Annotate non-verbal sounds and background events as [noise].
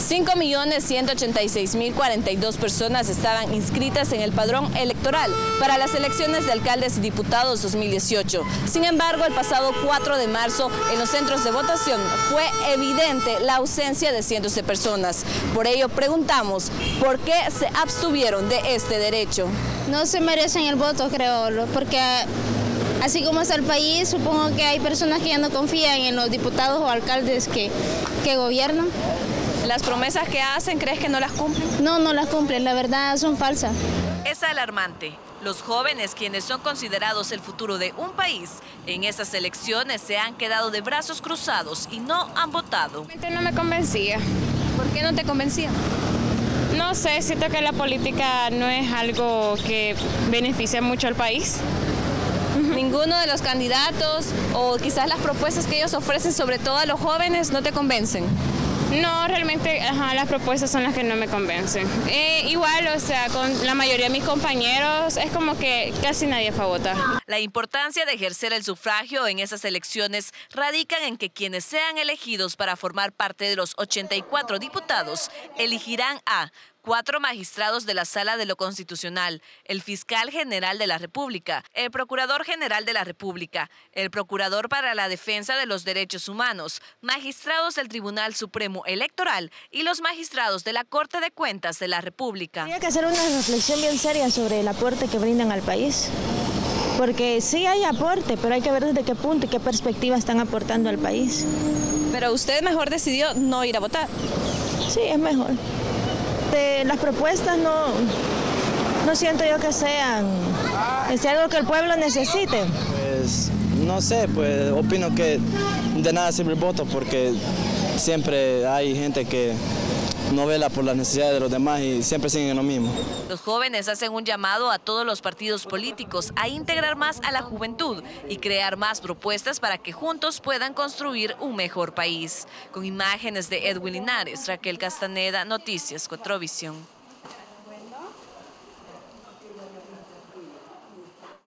5.186.042 personas estaban inscritas en el padrón electoral para las elecciones de alcaldes y diputados 2018. Sin embargo, el pasado 4 de marzo, en los centros de votación fue evidente la ausencia de cientos de personas. Por ello, preguntamos por qué se abstuvieron de este derecho. No se merecen el voto, creo, porque así como está el país, supongo que hay personas que ya no confían en los diputados o alcaldes que, que gobiernan. ¿Las promesas que hacen crees que no las cumplen? No, no las cumplen, la verdad son falsas. Es alarmante. Los jóvenes, quienes son considerados el futuro de un país, en esas elecciones se han quedado de brazos cruzados y no han votado. No me convencía. ¿Por qué no te convencía? No sé, siento que la política no es algo que beneficia mucho al país. [laughs] Ninguno de los candidatos o quizás las propuestas que ellos ofrecen, sobre todo a los jóvenes, no te convencen. No, realmente las propuestas son las que no me convencen. Eh, igual, o sea, con la mayoría de mis compañeros es como que casi nadie fue a votar. La importancia de ejercer el sufragio en esas elecciones radican en que quienes sean elegidos para formar parte de los 84 diputados elegirán a cuatro magistrados de la Sala de lo Constitucional, el fiscal general de la República, el procurador general de la República, el procurador para la defensa de los derechos humanos, magistrados del Tribunal Supremo Electoral y los magistrados de la Corte de Cuentas de la República. Hay que hacer una reflexión bien seria sobre el aporte que brindan al país. Porque sí hay aporte, pero hay que ver desde qué punto y qué perspectiva están aportando al país. Pero usted mejor decidió no ir a votar. Sí, es mejor las propuestas no, no siento yo que sean, es algo que el pueblo necesite. Pues no sé, pues opino que de nada sirve el voto porque siempre hay gente que no vela por las necesidades de los demás y siempre siguen lo mismo. Los jóvenes hacen un llamado a todos los partidos políticos a integrar más a la juventud y crear más propuestas para que juntos puedan construir un mejor país. Con imágenes de Edwin Linares, Raquel Castaneda, Noticias 4 Visión.